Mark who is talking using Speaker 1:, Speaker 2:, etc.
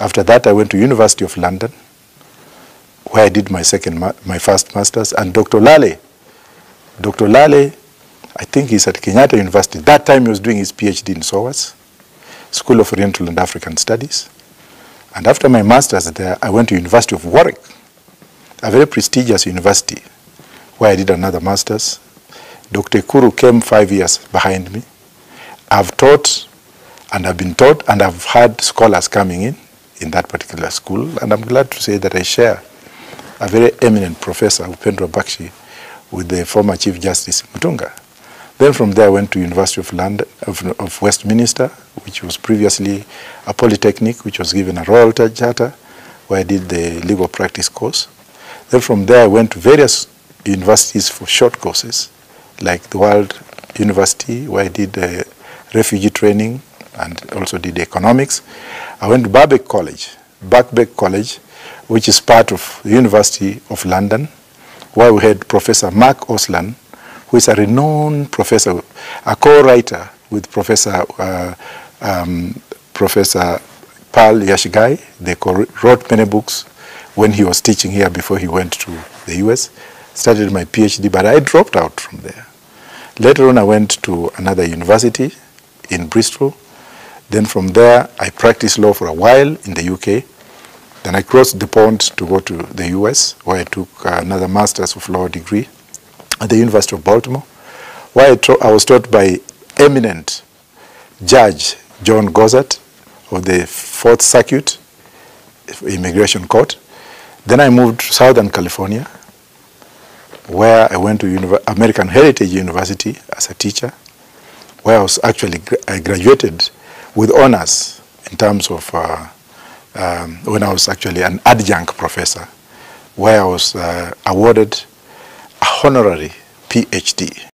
Speaker 1: After that, I went to University of London, where I did my second, my first master's, and Dr. Lale. Dr. Lale, I think he's at Kenyatta University. That time he was doing his PhD in SOAS, School of Oriental and African Studies. And after my master's there, I went to University of Warwick, a very prestigious university, where I did another master's. Dr. Kuru came five years behind me. I've taught and I've been taught and I've had scholars coming in in that particular school. And I'm glad to say that I share a very eminent professor, Upendra Baxi, with the former Chief Justice Mutunga. Then from there I went to University of, London, of, of Westminster, which was previously a polytechnic, which was given a royal charter, where I did the legal practice course. Then from there I went to various universities for short courses, like the World University, where I did uh, refugee training and also did economics. I went to Birkbeck College, Birkbeck College, which is part of the University of London, where we had Professor Mark Oslan, who is a renowned professor, a co-writer with Professor uh, um, Professor Paul Yash Ghai. They wrote many books when he was teaching here before he went to the US. Started my PhD, but I dropped out from there. Later on, I went to another university in Bristol. Then from there, I practiced law for a while in the UK. Then I crossed the pond to go to the US, where I took another Master's of Law degree at the University of Baltimore, where I, I was taught by eminent Judge John Gossart of the Fourth Circuit Immigration Court. Then I moved to Southern California, where I went to Univer American Heritage University as a teacher, where I was actually I graduated with honors in terms of uh, um, when I was actually an adjunct professor, where I was uh, awarded a honorary PhD.